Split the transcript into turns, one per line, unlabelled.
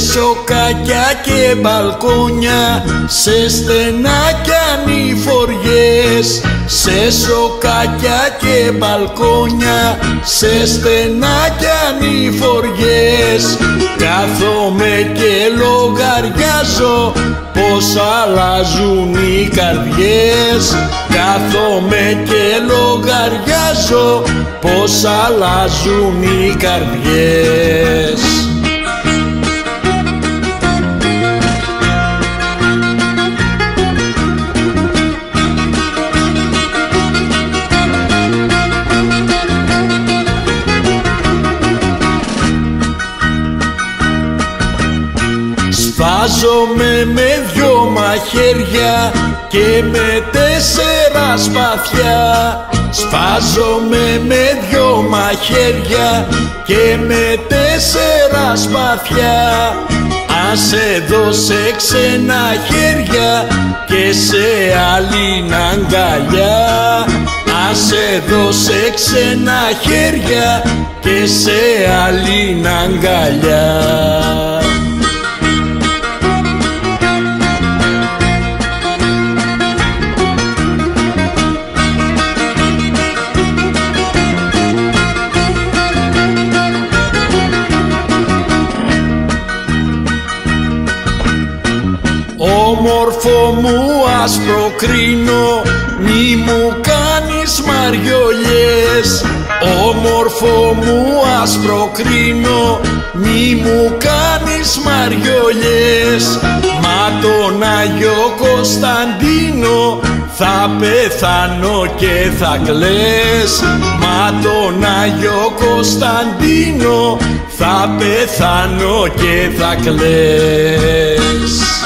σοκάκια και μπαλκόνια Σε στενά κι ανηφοριές. Σε σοκάκια και μπαλκόνια Σε στενά κι ανηφοριές. Κάθομαι και λογαριάζω Πως αλλάζουν οι καρδιές. Κάθομαι και λογαριάζω Πως αλλάζουν οι καρδιές Σφάζομαι με δυο μαχαίρια και με τέσσερα σπαθιά. Σφάζομαι με δυο μαχαίρια και με τέσσερα σπαθιά. Αν σε δώσε ξένα χέρια και σε άλλη αγκαλιά Αν σε δώσε ξένα χέρια και σε άλλη αγκαλιά Όμορφο μου άσπρο κρίνο μη μου κάνεις μαριολιές. Όμορφο μου άσπρο κρίνο μη μου κάνεις μαριολιές. Μα τον Άγιο Κωνσταντίνο θα πεθάνω και θα κλαις. Μα τον Άγιο Κωνσταντίνο θα πεθάνω και θα κλαις